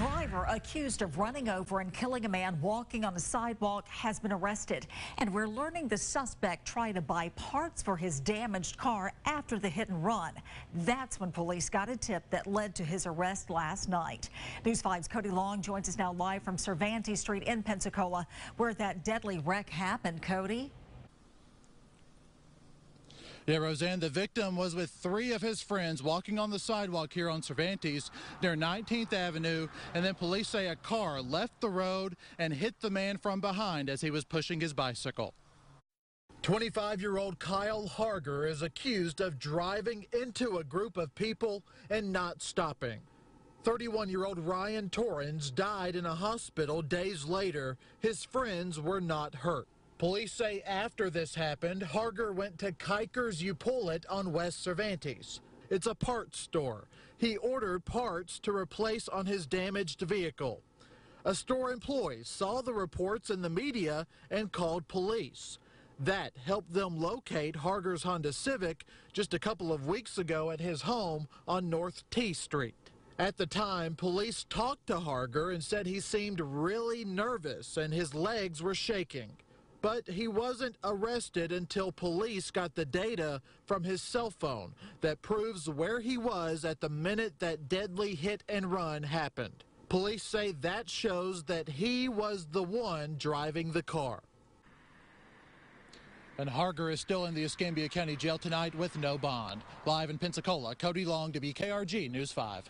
driver accused of running over and killing a man walking on a sidewalk has been arrested. And we're learning the suspect tried to buy parts for his damaged car after the hit and run. That's when police got a tip that led to his arrest last night. News 5's Cody Long joins us now live from Cervantes Street in Pensacola, where that deadly wreck happened. Cody? Yeah, Roseanne, the victim was with three of his friends walking on the sidewalk here on Cervantes near 19th Avenue, and then police say a car left the road and hit the man from behind as he was pushing his bicycle. 25-year-old Kyle Harger is accused of driving into a group of people and not stopping. 31-year-old Ryan Torrens died in a hospital days later. His friends were not hurt. Police say after this happened, Harger went to Kikers U-Pull-It on West Cervantes. It's a parts store. He ordered parts to replace on his damaged vehicle. A store employee saw the reports in the media and called police. That helped them locate Harger's Honda Civic just a couple of weeks ago at his home on North T Street. At the time, police talked to Harger and said he seemed really nervous and his legs were shaking. But he wasn't arrested until police got the data from his cell phone that proves where he was at the minute that deadly hit and run happened. Police say that shows that he was the one driving the car. And Harger is still in the Escambia County Jail tonight with no bond. Live in Pensacola, Cody Long, WKRG News 5.